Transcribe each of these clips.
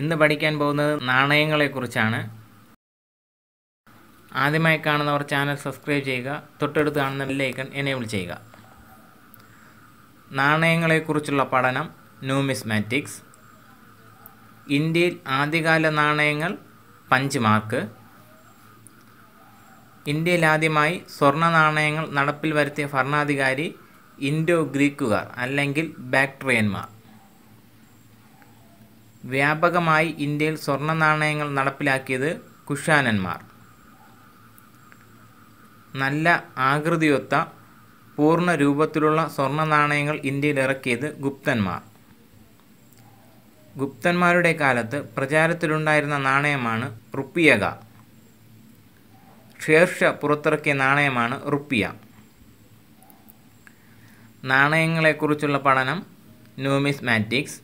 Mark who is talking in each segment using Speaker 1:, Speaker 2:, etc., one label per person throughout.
Speaker 1: ഇന്ന് പഠിക്കാൻ പോകുന്നത് നാണയങ്ങളെക്കുറിച്ചാണ്. ആദ്യമായി കാണുന്നവർ ചാനൽ സബ്സ്ക്രൈബ് ചെയ്യുക തൊട്ടടുത്ത് കാണുന്ന ബെല്ലൈക്കൺ എനേബിൾ ചെയ്യുക. നാണയങ്ങളെക്കുറിച്ചുള്ള പഠനം ന്യൂമിസ്മാറ്റിക്സ് ഇന്ത്യയിൽ ആദ്യകാല നാണയങ്ങൾ പഞ്ച് മാർക്ക്. ഇന്ത്യയിൽ ആദ്യമായി സ്വർണ നാണയങ്ങൾ നടപ്പിൽ വരുത്തിയ ഭരണാധികാരി ഇൻഡോ ഗ്രീക്കുകാർ അല്ലെങ്കിൽ ബാക്ട്രിയന്മാർ. വ്യാപകമായി ഇന്ത്യയിൽ സ്വർണ നാണയങ്ങൾ നടപ്പിലാക്കിയത് കുഷാനന്മാർ. നല്ല ആകൃതിയൊത്ത പൂർണ രൂപത്തിലുള്ള സ്വർണ നാണയങ്ങൾ ഇന്ത്യയിൽ ഇറക്കിയത് ഗുപ്തന്മാർ. ഗുപ്തന്മാരുടെ കാലത്ത് പ്രചാരത്തിലുണ്ടായിരുന്ന നാണയമാണ് റുപ്പിയക. ഷേർഷ പുറത്തിറക്കിയ നാണയമാണ് റുപ്പിയ. നാണയങ്ങളെക്കുറിച്ചുള്ള പഠനം ന്യൂമിസ്മാറ്റിക്സ്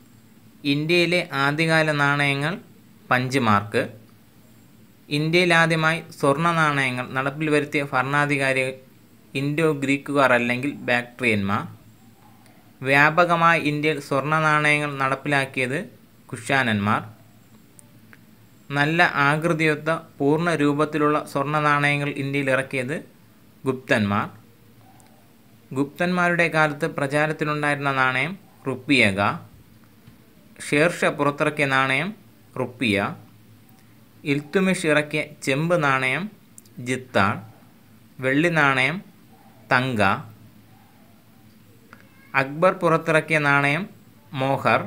Speaker 1: ഇന്ത്യയിലെ ആദ്യകാല നാണയങ്ങൾ പഞ്ച് മാർക്ക് ഇന്ത്യയിൽ ആദ്യമായി സ്വർണ നാണയങ്ങൾ നടപ്പിൽ വരുത്തിയ ഭരണാധികാരി ഇൻഡോ ഗ്രീക്കുകാർ അല്ലെങ്കിൽ ബാക്ട്രിയന്മാർ. വ്യാപകമായി ഇന്ത്യയിൽ സ്വർണ നാണയങ്ങൾ നടപ്പിലാക്കിയത് കുഷാനന്മാർ നല്ല ആകൃതിയൊത്ത പൂർണ രൂപത്തിലുള്ള സ്വർണ നാണയങ്ങൾ ഇന്ത്യയിൽ ഇറക്കിയത് ഗുപ്തന്മാർ. ഗുപ്തന്മാരുടെ കാലത്ത് പ്രചാരത്തിലുണ്ടായിരുന്ന നാണയം റുപ്പിയക. ഷേർഷ പുറത്തിറക്കിയ നാണയം റുപ്പിയ ഇൽത്തുമിഷ് ഇറക്കിയ ചെമ്പ് നാണയം ജിത്താൾ വെള്ളി നാണയം തങ്ക അക്ബർ പുറത്തിറക്കിയ നാണയം മോഹർ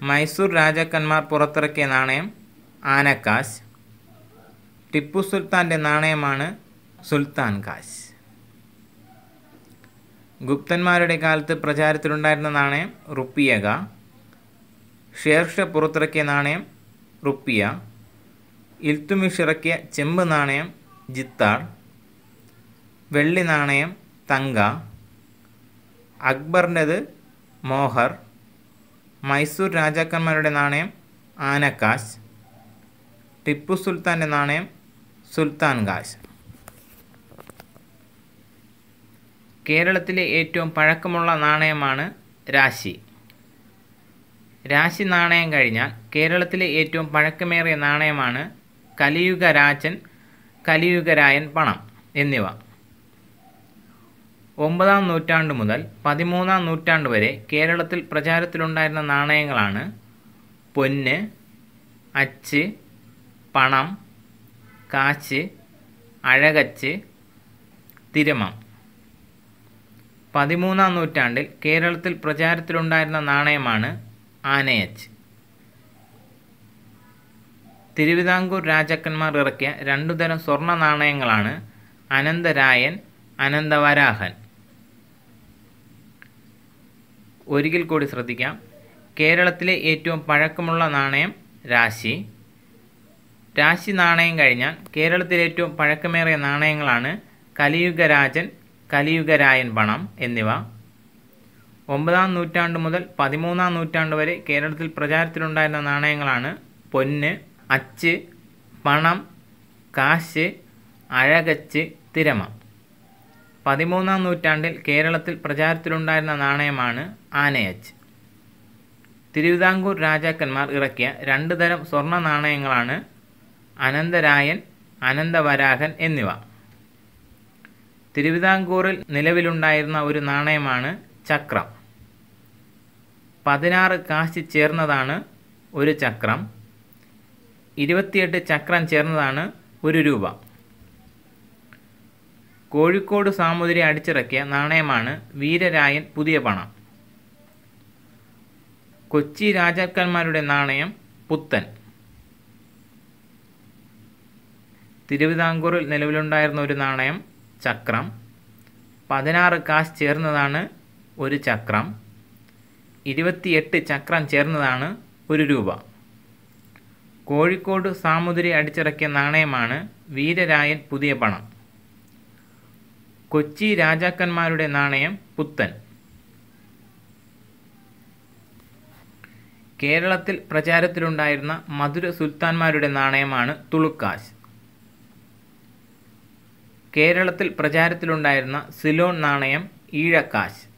Speaker 1: മൈസൂർ രാജാക്കന്മാർ പുറത്തിറക്കിയ നാണയം ആനക്കാശ് ടിപ്പു സുൽത്താന്റെ നാണയമാണ് സുൽത്താൻ കാശ്. ഗുപ്തന്മാരുടെ കാലത്ത് പ്രചാരത്തിലുണ്ടായിരുന്ന നാണയം റുപ്പിയക ഷേർഷ പുറത്തിറക്കിയ നാണയം റുപ്പിയ ഇൽത്തുമിഷ് ഇറക്കിയ ചെമ്പ് നാണയം ജിത്താൾ വെള്ളി നാണയം തങ്ക അക്ബറിന്റെത് മോഹർ മൈസൂർ രാജാക്കന്മാരുടെ നാണയം ആനക്കാശ് ടിപ്പു സുൽത്താന്റെ നാണയം സുൽത്താൻ കാശ് കേരളത്തിലെ ഏറ്റവും പഴക്കമുള്ള നാണയമാണ് രാശി. രാശി നാണയം കഴിഞ്ഞാൽ കേരളത്തിലെ ഏറ്റവും പഴക്കമേറിയ നാണയമാണ് കലിയുഗ രാജൻ കലിയുഗരായൻ പണം എന്നിവ. ഒമ്പതാം നൂറ്റാണ്ട് മുതൽ പതിമൂന്നാം നൂറ്റാണ്ട് വരെ കേരളത്തിൽ പ്രചാരത്തിലുണ്ടായിരുന്ന നാണയങ്ങളാണ് പൊന്ന് അച്ച് പണം കാച്ച് അഴകച്ച് തിരമം. പതിമൂന്നാം നൂറ്റാണ്ടിൽ കേരളത്തിൽ പ്രചാരത്തിലുണ്ടായിരുന്ന നാണയമാണ് ആനയച്ച്. തിരുവിതാംകൂർ രാജാക്കന്മാർ ഇറക്കിയ രണ്ടു തരം സ്വർണ നാണയങ്ങളാണ് അനന്തരായൻ അനന്തവരാഹൻ. ഒരിക്കൽ കൂടി ശ്രദ്ധിക്കാം. കേരളത്തിലെ ഏറ്റവും പഴക്കമുള്ള നാണയം രാശി. രാശി നാണയം കഴിഞ്ഞാൽ കേരളത്തിലെ ഏറ്റവും പഴക്കമേറിയ നാണയങ്ങളാണ് കലിയുഗരാജൻ കലിയുഗരായൻ പണം എന്നിവ. ഒമ്പതാം നൂറ്റാണ്ട് മുതൽ പതിമൂന്നാം നൂറ്റാണ്ട് വരെ കേരളത്തിൽ പ്രചാരത്തിലുണ്ടായിരുന്ന നാണയങ്ങളാണ് പൊന്ന് അച്ച് പണം കാശ് അഴകച്ച് തിരമ. പതിമൂന്നാം നൂറ്റാണ്ടിൽ കേരളത്തിൽ പ്രചാരത്തിലുണ്ടായിരുന്ന നാണയമാണ് ആനയച്ച്. തിരുവിതാംകൂർ രാജാക്കന്മാർ ഇറക്കിയ രണ്ട് തരം സ്വർണ നാണയങ്ങളാണ് അനന്തരായൻ അനന്തവരാഹൻ എന്നിവ. തിരുവിതാംകൂറിൽ നിലവിലുണ്ടായിരുന്ന ഒരു നാണയമാണ് ചക്രം. പതിനാറ് കാശ് ചേർന്നതാണ് ഒരു ചക്രം. ഇരുപത്തിയെട്ട് ചക്രം ചേർന്നതാണ് ഒരു രൂപ. കോഴിക്കോട് സാമൂതിരി അടിച്ചിറക്കിയ നാണയമാണ് വീരരായൻ പുതിയ പണം. കൊച്ചി രാജാക്കന്മാരുടെ നാണയം പുത്തൻ. തിരുവിതാംകൂറിൽ നിലവിലുണ്ടായിരുന്ന ഒരു നാണയം ചക്രം. പതിനാറ് കാശ് ചേർന്നതാണ് ഒരു ചക്രം. ഇരുപത്തിയെട്ട് ചക്രം ചേർന്നതാണ് ഒരു രൂപ. കോഴിക്കോട് സാമുദ്രി അടിച്ചിറക്കിയ നാണയമാണ് വീരരായൻ പുതിയ പണം. കൊച്ചി രാജാക്കന്മാരുടെ നാണയം പുത്തൻ. കേരളത്തിൽ പ്രചാരത്തിലുണ്ടായിരുന്ന മധുര സുൽത്താൻമാരുടെ നാണയമാണ് തുളുക്കാശ്. കേരളത്തിൽ പ്രചാരത്തിലുണ്ടായിരുന്ന സിലോൺ നാണയം ഈഴക്കാശ്.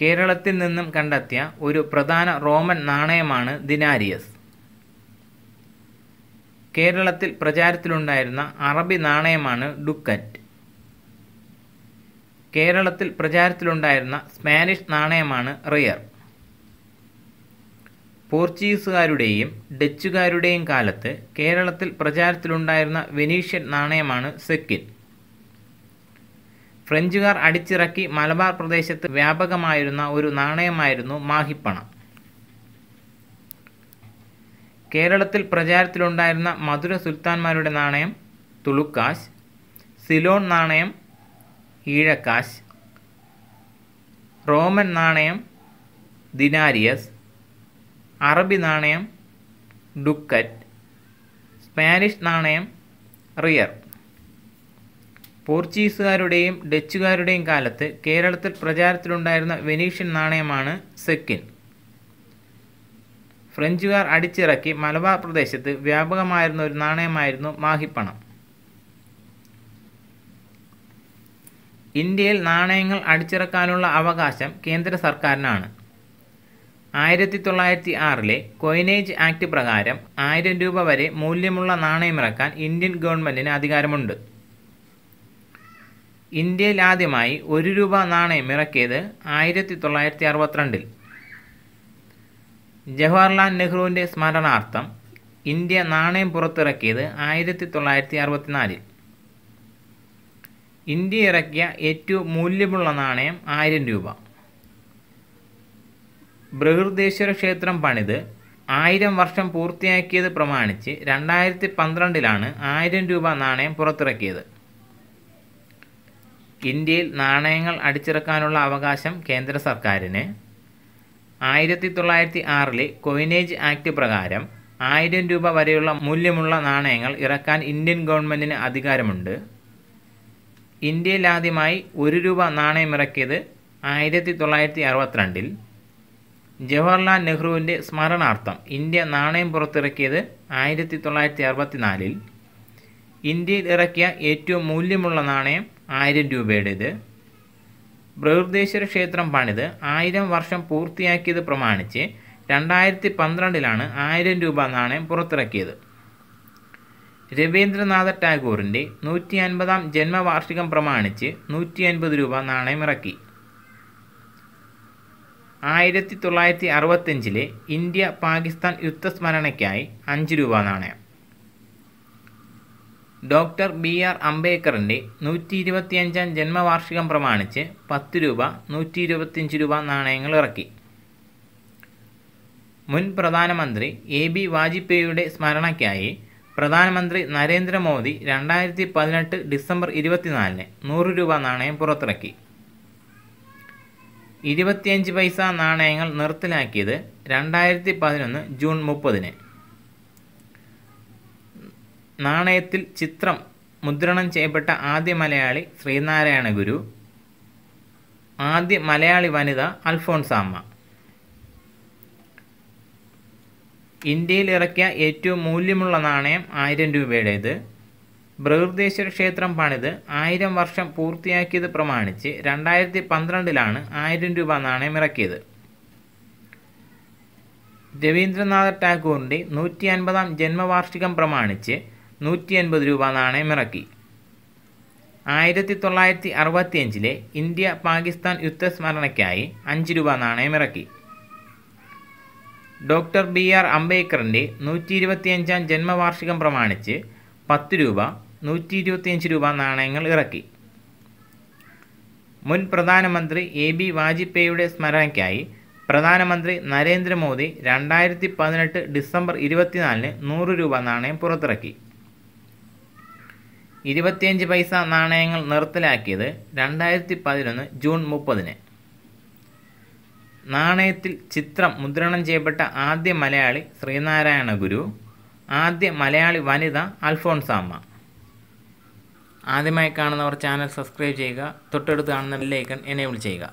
Speaker 1: കേരളത്തിൽ നിന്നും കണ്ടെത്തിയ ഒരു പ്രധാന റോമൻ നാണയമാണ് ദിനാരിയസ്. കേരളത്തിൽ പ്രചാരത്തിലുണ്ടായിരുന്ന അറബി നാണയമാണ് ഡുക്കറ്റ്. കേരളത്തിൽ പ്രചാരത്തിലുണ്ടായിരുന്ന സ്പാനിഷ് നാണയമാണ് റിയർ. പോർച്ചുഗീസുകാരുടെയും ഡച്ചുകാരുടെയും കാലത്ത് കേരളത്തിൽ പ്രചാരത്തിലുണ്ടായിരുന്ന വെനീഷ്യൻ നാണയമാണ് സെക്കിൻ. ഫ്രഞ്ചുകാർ അടിച്ചിറക്കി മലബാർ പ്രദേശത്ത് വ്യാപകമായിരുന്ന ഒരു നാണയമായിരുന്നു മാഹിപ്പണം. കേരളത്തിൽ പ്രചാരത്തിലുണ്ടായിരുന്ന മധുര സുൽത്താൻമാരുടെ നാണയം തുളുക്കാശ് സിലോൺ നാണയം ഈഴക്കാശ് റോമൻ നാണയം ദിനാരിയസ് അറബി നാണയം ഡുക്കറ്റ് സ്പാനിഷ് നാണയം റിയർ. പോർച്ചുഗീസുകാരുടെയും ഡച്ചുകാരുടെയും കാലത്ത് കേരളത്തിൽ പ്രചാരത്തിലുണ്ടായിരുന്ന വെനീഷ്യൻ നാണയമാണ് സെക്കിൻ. ഫ്രഞ്ചുകാർ അടിച്ചിറക്കി മലബാർ പ്രദേശത്ത് വ്യാപകമായിരുന്ന ഒരു നാണയമായിരുന്നു മാഹിപ്പണം. ഇന്ത്യയിൽ നാണയങ്ങൾ അടിച്ചിറക്കാനുള്ള അവകാശം കേന്ദ്ര സർക്കാരിനാണ്. ആയിരത്തി തൊള്ളായിരത്തി ആറിലെ കൊയിനേജ് ആക്ട് പ്രകാരം ആയിരം രൂപ വരെ മൂല്യമുള്ള നാണയമിറക്കാൻ ഇന്ത്യൻ ഗവൺമെന്റിന് അധികാരമുണ്ട്. ഇന്ത്യയിൽ ആദ്യമായി ഒരു രൂപ നാണയം ഇറക്കിയത് ആയിരത്തി തൊള്ളായിരത്തി അറുപത്തിരണ്ടിൽ ജവഹർലാൽ നെഹ്റുവിന്റെ സ്മരണാർത്ഥം ഇന്ത്യ നാണയം പുറത്തിറക്കിയത് ആയിരത്തി തൊള്ളായിരത്തി അറുപത്തിനാലിൽ ഇന്ത്യ ഇറക്കിയ ഏറ്റവും മൂല്യമുള്ള നാണയം ആയിരം രൂപ. ബൃഹൃദേശ്വര ക്ഷേത്രം പണിത് ആയിരം വർഷം പൂർത്തിയാക്കിയത് പ്രമാണിച്ച് രണ്ടായിരത്തി പന്ത്രണ്ടിലാണ് ആയിരം രൂപ നാണയം പുറത്തിറക്കിയത്. ഇന്ത്യയിൽ നാണയങ്ങൾ അടിച്ചിറക്കാനുള്ള അവകാശം കേന്ദ്ര സർക്കാരിന്. ആയിരത്തി തൊള്ളായിരത്തി ആറിലെ കൊയിനേജ് ആക്ട് പ്രകാരം ആയിരം രൂപ വരെയുള്ള മൂല്യമുള്ള നാണയങ്ങൾ ഇറക്കാൻ ഇന്ത്യൻ ഗവൺമെന്റിന് അധികാരമുണ്ട്. ഇന്ത്യയിൽ ആദ്യമായി ഒരു രൂപ നാണയം ഇറക്കിയത് ആയിരത്തി തൊള്ളായിരത്തി അറുപത്തിരണ്ടിൽ ജവഹർലാൽ നെഹ്റുവിന്റെ സ്മരണാർത്ഥം ഇന്ത്യ നാണയം പുറത്തിറക്കിയത് ആയിരത്തി തൊള്ളായിരത്തി അറുപത്തിനാലിൽ ഇന്ത്യയിൽ ഇറക്കിയ ഏറ്റവും മൂല്യമുള്ള നാണയം ആയിരം രൂപയുടേത്. ബൃഹദേശ്വര ക്ഷേത്രം പണിത് ആയിരം വർഷം പൂർത്തിയാക്കിയത് പ്രമാണിച്ച് രണ്ടായിരത്തി പന്ത്രണ്ടിലാണ് ആയിരം രൂപ നാണയം പുറത്തിറക്കിയത്. രവീന്ദ്രനാഥ ടാഗോറിന്റെ നൂറ്റി അൻപതാം ജന്മവാർഷികം പ്രമാണിച്ച് നൂറ്റി അൻപത് രൂപ നാണയം ഇറക്കി. ആയിരത്തി തൊള്ളായിരത്തി അറുപത്തഞ്ചിലെ ഇന്ത്യ പാകിസ്ഥാൻ യുദ്ധസ്മരണയ്ക്കായി അഞ്ച് രൂപ നാണയം. ഡോക്ടർ ബി ആർ അംബേദ്കറിന്റെ നൂറ്റി ഇരുപത്തിയഞ്ചാം ജന്മവാർഷികം പ്രമാണിച്ച് പത്ത് രൂപ നൂറ്റി ഇരുപത്തിയഞ്ച് രൂപ നാണയങ്ങൾ ഇറക്കി. മുൻ പ്രധാനമന്ത്രി എ ബി വാജ്പേയിയുടെ സ്മരണയ്ക്കായി പ്രധാനമന്ത്രി നരേന്ദ്രമോദി രണ്ടായിരത്തി പതിനെട്ട് ഡിസംബർ ഇരുപത്തിനാലിന് നൂറ് രൂപ നാണയം പുറത്തിറക്കി. ഇരുപത്തിയഞ്ച് പൈസ നാണയങ്ങൾ നിർത്തലാക്കിയത് രണ്ടായിരത്തി പതിനൊന്ന് ജൂൺ മുപ്പതിന്. നാണയത്തിൽ ചിത്രം മുദ്രണം ചെയ്യപ്പെട്ട ആദ്യ മലയാളി ശ്രീനാരായണ ഗുരു ആദ്യ മലയാളി വനിത അൽഫോൺസാമ്മ. ഇന്ത്യയിൽ ഇറക്കിയ ഏറ്റവും മൂല്യമുള്ള നാണയം ആയിരം രൂപയുടേത്. ബൃഹൃദേശ്വര ക്ഷേത്രം പണിത് ആയിരം വർഷം പൂർത്തിയാക്കിയത് പ്രമാണിച്ച് രണ്ടായിരത്തി പന്ത്രണ്ടിലാണ് ആയിരം രൂപ നാണയം ഇറക്കിയത്. രവീന്ദ്രനാഥ ടാഗോറിന്റെ നൂറ്റി അൻപതാം ജന്മവാർഷികം പ്രമാണിച്ച് നൂറ്റി അൻപത് രൂപ നാണയമിറക്കി ആയിരത്തി തൊള്ളായിരത്തി അറുപത്തിയഞ്ചിലെ ഇന്ത്യ പാകിസ്ഥാൻ യുദ്ധസ്മരണയ്ക്കായി അഞ്ച് രൂപ നാണയമിറക്കി ഡോക്ടർ ബി ആർ അംബേദ്കറിന്റെ നൂറ്റി ഇരുപത്തിയഞ്ചാം ജന്മവാർഷികം പ്രമാണിച്ച് പത്ത് രൂപ നൂറ്റി ഇരുപത്തിയഞ്ച് രൂപ നാണയങ്ങൾ ഇറക്കി. മുൻ പ്രധാനമന്ത്രി എ ബി വാജ്പേയിയുടെ സ്മരണയ്ക്കായി പ്രധാനമന്ത്രി നരേന്ദ്രമോദി രണ്ടായിരത്തി പതിനെട്ട് ഡിസംബർ ഇരുപത്തിനാലിന് നൂറ് രൂപ നാണയം പുറത്തിറക്കി. ഇരുപത്തിയഞ്ച് പൈസ നാണയങ്ങൾ നിർത്തലാക്കിയത് രണ്ടായിരത്തി പതിനൊന്ന് ജൂൺ മുപ്പതിന്. നാണയത്തിൽ ചിത്രം മുദ്രണം ചെയ്യപ്പെട്ട ആദ്യ മലയാളി ശ്രീനാരായണ ഗുരു ആദ്യ മലയാളി വനിത അൽഫോൺസാമ്മ. ആദ്യമായി കാണുന്നവർ ചാനൽ സബ്സ്ക്രൈബ് ചെയ്യുക തൊട്ടടുത്ത് കാണുന്ന ബെല്ലൈക്കൺ എനേബിൾ ചെയ്യുക.